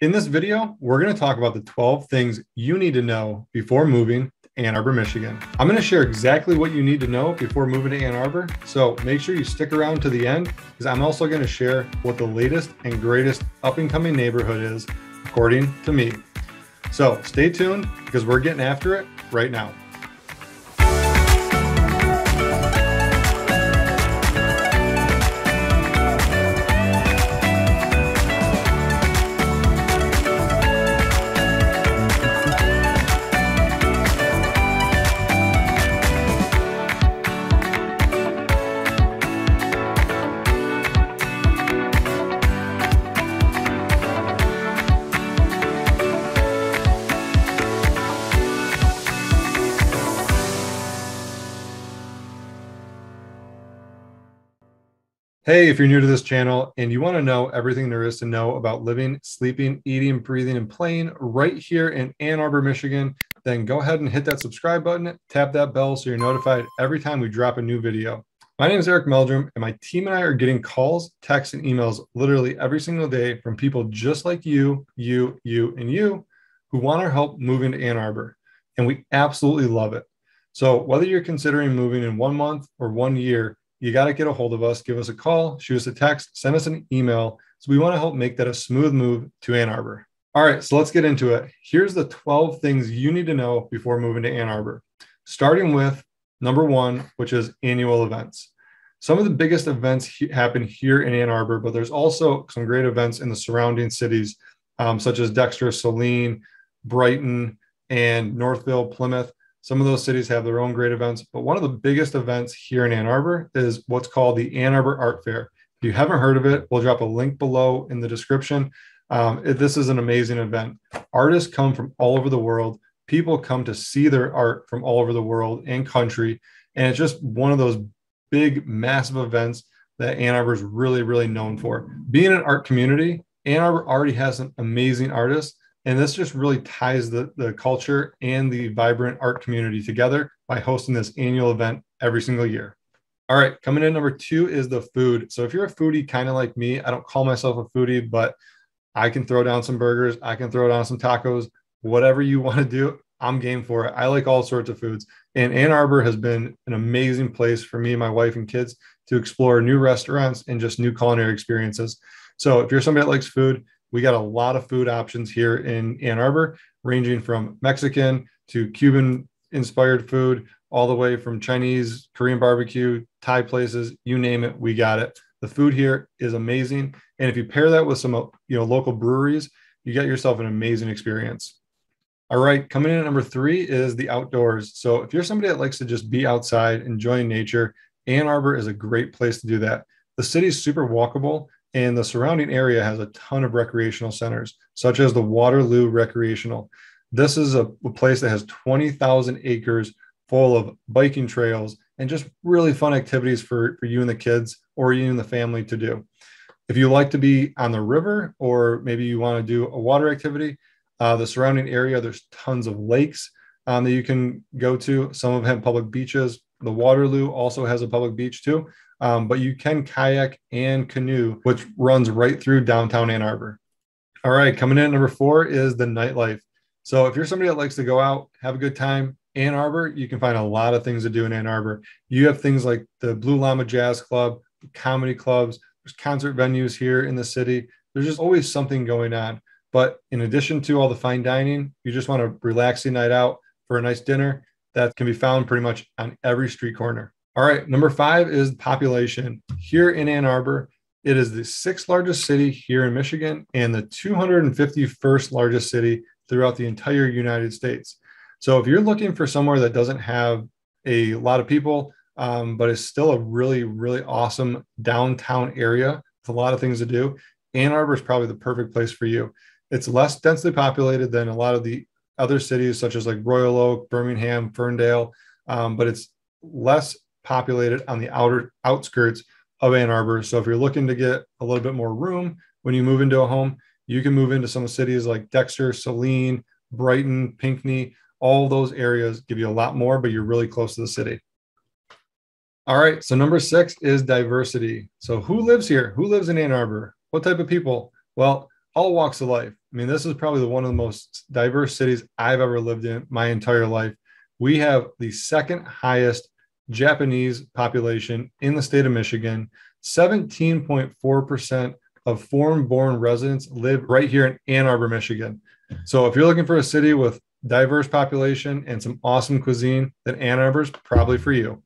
In this video, we're going to talk about the 12 things you need to know before moving to Ann Arbor, Michigan. I'm going to share exactly what you need to know before moving to Ann Arbor. So make sure you stick around to the end because I'm also going to share what the latest and greatest up and coming neighborhood is, according to me. So stay tuned because we're getting after it right now. Hey, if you're new to this channel and you want to know everything there is to know about living, sleeping, eating, breathing, and playing right here in Ann Arbor, Michigan, then go ahead and hit that subscribe button, tap that bell so you're notified every time we drop a new video. My name is Eric Meldrum, and my team and I are getting calls, texts, and emails literally every single day from people just like you, you, you, and you who want our help moving to Ann Arbor. And we absolutely love it. So, whether you're considering moving in one month or one year, you got to get a hold of us. Give us a call, shoot us a text, send us an email. So we want to help make that a smooth move to Ann Arbor. All right, so let's get into it. Here's the 12 things you need to know before moving to Ann Arbor, starting with number one, which is annual events. Some of the biggest events he- happen here in Ann Arbor, but there's also some great events in the surrounding cities, um, such as Dexter, Saline, Brighton, and Northville, Plymouth. Some of those cities have their own great events, but one of the biggest events here in Ann Arbor is what's called the Ann Arbor Art Fair. If you haven't heard of it, we'll drop a link below in the description. Um, this is an amazing event. Artists come from all over the world. People come to see their art from all over the world and country. And it's just one of those big, massive events that Ann Arbor is really, really known for. Being an art community, Ann Arbor already has some amazing artists and this just really ties the, the culture and the vibrant art community together by hosting this annual event every single year. All right, coming in number two is the food. So if you're a foodie, kind of like me, I don't call myself a foodie, but I can throw down some burgers, I can throw down some tacos, whatever you want to do, I'm game for it. I like all sorts of foods. And Ann Arbor has been an amazing place for me, my wife, and kids to explore new restaurants and just new culinary experiences. So if you're somebody that likes food, we got a lot of food options here in Ann Arbor, ranging from Mexican to Cuban inspired food, all the way from Chinese, Korean barbecue, Thai places, you name it, we got it. The food here is amazing. And if you pair that with some you know local breweries, you get yourself an amazing experience. All right, coming in at number three is the outdoors. So if you're somebody that likes to just be outside, enjoying nature, Ann Arbor is a great place to do that. The city's super walkable and the surrounding area has a ton of recreational centers, such as the Waterloo Recreational. This is a, a place that has 20,000 acres full of biking trails and just really fun activities for, for you and the kids or you and the family to do. If you like to be on the river or maybe you want to do a water activity, uh, the surrounding area, there's tons of lakes um, that you can go to. Some of them have public beaches. The Waterloo also has a public beach too um, but you can kayak and canoe, which runs right through downtown Ann Arbor. All right, coming in at number four is the nightlife. So if you're somebody that likes to go out, have a good time, Ann Arbor, you can find a lot of things to do in Ann Arbor. You have things like the Blue Llama Jazz Club, comedy clubs, there's concert venues here in the city. There's just always something going on. But in addition to all the fine dining, you just want a relaxing night out for a nice dinner that can be found pretty much on every street corner. All right, number five is population. Here in Ann Arbor, it is the sixth largest city here in Michigan and the 251st largest city throughout the entire United States. So if you're looking for somewhere that doesn't have a lot of people, um, but is still a really, really awesome downtown area with a lot of things to do, Ann Arbor is probably the perfect place for you. It's less densely populated than a lot of the other cities, such as like Royal Oak, Birmingham, Ferndale, um, but it's less populated on the outer outskirts of Ann Arbor. So if you're looking to get a little bit more room when you move into a home, you can move into some cities like Dexter, Saline, Brighton, Pinckney. All those areas give you a lot more, but you're really close to the city. All right. So number six is diversity. So who lives here? Who lives in Ann Arbor? What type of people? Well, all walks of life. I mean, this is probably the one of the most diverse cities I've ever lived in my entire life. We have the second highest Japanese population in the state of Michigan. 17.4% of foreign born residents live right here in Ann Arbor, Michigan. So if you're looking for a city with diverse population and some awesome cuisine, then Ann Arbor's probably for you.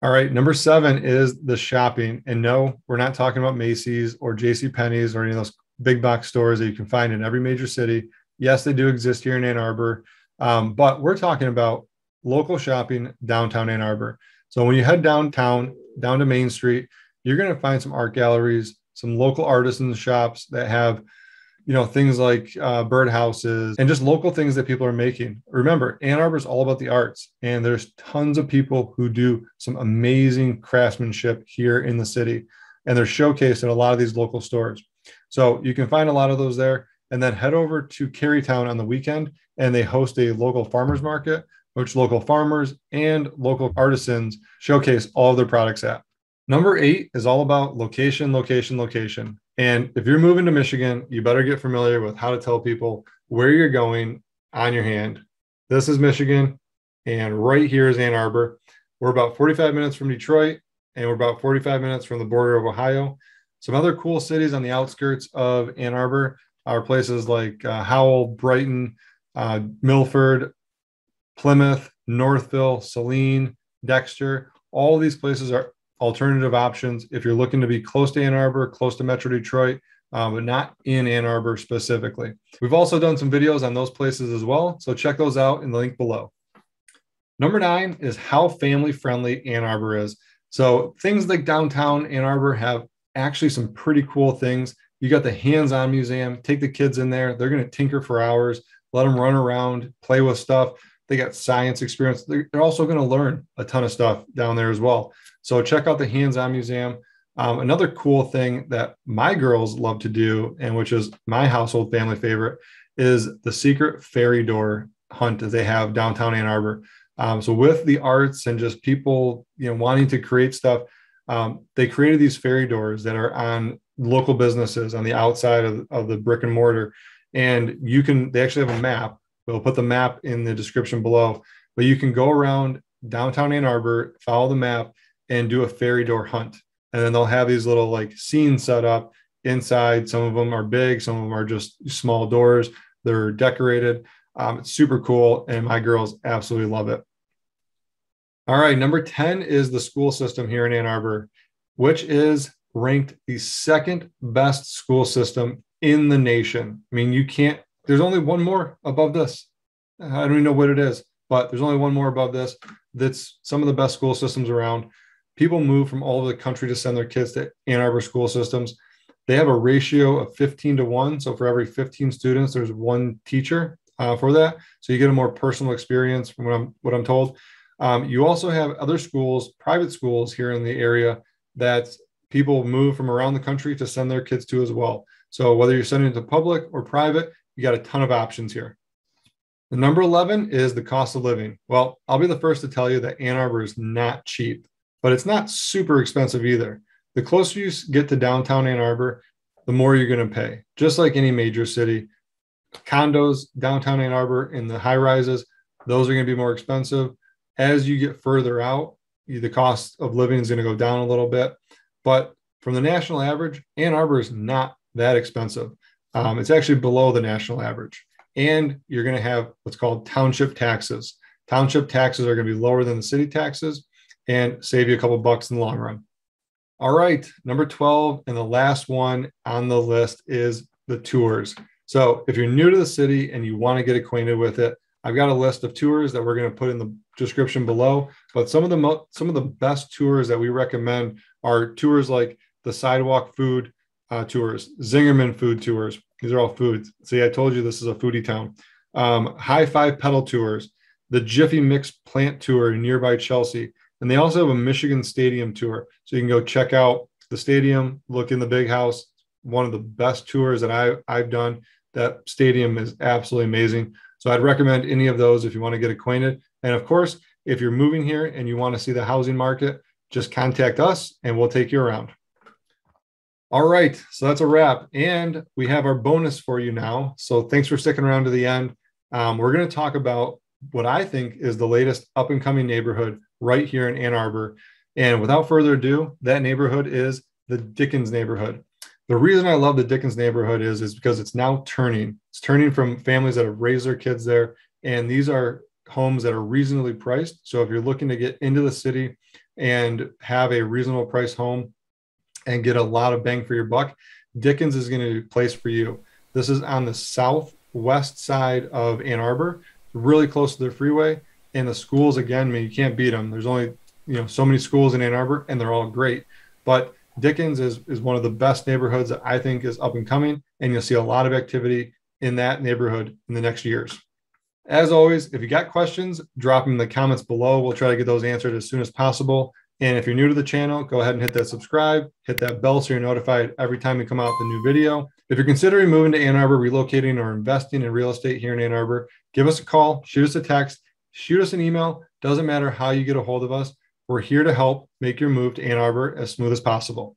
All right, number seven is the shopping. And no, we're not talking about Macy's or J.C. Penney's or any of those big box stores that you can find in every major city. Yes, they do exist here in Ann Arbor, um, but we're talking about local shopping downtown Ann Arbor. So when you head downtown, down to Main Street, you're going to find some art galleries, some local artisan shops that have you know things like uh, birdhouses and just local things that people are making remember ann arbor is all about the arts and there's tons of people who do some amazing craftsmanship here in the city and they're showcased in a lot of these local stores so you can find a lot of those there and then head over to Kerrytown on the weekend and they host a local farmers market which local farmers and local artisans showcase all of their products at number eight is all about location location location and if you're moving to Michigan, you better get familiar with how to tell people where you're going on your hand. This is Michigan, and right here is Ann Arbor. We're about 45 minutes from Detroit, and we're about 45 minutes from the border of Ohio. Some other cool cities on the outskirts of Ann Arbor are places like uh, Howell, Brighton, uh, Milford, Plymouth, Northville, Saline, Dexter. All these places are alternative options if you're looking to be close to Ann Arbor, close to Metro Detroit, um, but not in Ann Arbor specifically. We've also done some videos on those places as well, so check those out in the link below. Number nine is how family friendly Ann Arbor is. So things like downtown Ann Arbor have actually some pretty cool things. You got the hands-on museum. Take the kids in there. They're going to tinker for hours. Let them run around, play with stuff. They got science experience. They're, they're also going to learn a ton of stuff down there as well. So check out the hands-on museum. Um, another cool thing that my girls love to do, and which is my household family favorite, is the secret fairy door hunt that they have downtown Ann Arbor. Um, so with the arts and just people, you know, wanting to create stuff, um, they created these fairy doors that are on local businesses on the outside of, of the brick and mortar. And you can, they actually have a map We'll put the map in the description below, but you can go around downtown Ann Arbor, follow the map, and do a fairy door hunt. And then they'll have these little like scenes set up inside. Some of them are big, some of them are just small doors. They're decorated. Um, it's super cool, and my girls absolutely love it. All right, number 10 is the school system here in Ann Arbor, which is ranked the second best school system in the nation. I mean, you can't there's only one more above this. I don't even know what it is, but there's only one more above this. That's some of the best school systems around. People move from all over the country to send their kids to Ann Arbor school systems. They have a ratio of 15 to 1. So for every 15 students, there's one teacher uh, for that. So you get a more personal experience from what I'm, what I'm told. Um, you also have other schools, private schools here in the area that people move from around the country to send their kids to as well. So whether you're sending it to public or private, you got a ton of options here. The number 11 is the cost of living. Well, I'll be the first to tell you that Ann Arbor is not cheap, but it's not super expensive either. The closer you get to downtown Ann Arbor, the more you're going to pay. Just like any major city, condos downtown Ann Arbor in the high rises, those are going to be more expensive. As you get further out, the cost of living is going to go down a little bit. But from the national average, Ann Arbor is not that expensive. Um, it's actually below the national average. And you're going to have what's called township taxes. Township taxes are going to be lower than the city taxes and save you a couple bucks in the long run. All right, number 12 and the last one on the list is the tours. So if you're new to the city and you want to get acquainted with it, I've got a list of tours that we're going to put in the description below. But some of the mo- some of the best tours that we recommend are tours like the sidewalk food uh, tours, Zingerman food tours. These are all foods. See, I told you this is a foodie town. Um, High Five Pedal tours, the Jiffy Mix plant tour in nearby Chelsea. And they also have a Michigan Stadium tour. So you can go check out the stadium, look in the big house. One of the best tours that I, I've done. That stadium is absolutely amazing. So I'd recommend any of those if you want to get acquainted. And of course, if you're moving here and you want to see the housing market, just contact us and we'll take you around. All right, so that's a wrap. And we have our bonus for you now. So thanks for sticking around to the end. Um, we're going to talk about what I think is the latest up and coming neighborhood right here in Ann Arbor. And without further ado, that neighborhood is the Dickens neighborhood. The reason I love the Dickens neighborhood is, is because it's now turning. It's turning from families that have raised their kids there. And these are homes that are reasonably priced. So if you're looking to get into the city and have a reasonable price home, and get a lot of bang for your buck, Dickens is going to be a place for you. This is on the southwest side of Ann Arbor, really close to the freeway. And the schools, again, I mean, you can't beat them. There's only you know so many schools in Ann Arbor, and they're all great. But Dickens is is one of the best neighborhoods that I think is up and coming, and you'll see a lot of activity in that neighborhood in the next years. As always, if you got questions, drop them in the comments below. We'll try to get those answered as soon as possible. And if you're new to the channel, go ahead and hit that subscribe, hit that bell so you're notified every time we come out with a new video. If you're considering moving to Ann Arbor, relocating, or investing in real estate here in Ann Arbor, give us a call, shoot us a text, shoot us an email. Doesn't matter how you get a hold of us. We're here to help make your move to Ann Arbor as smooth as possible.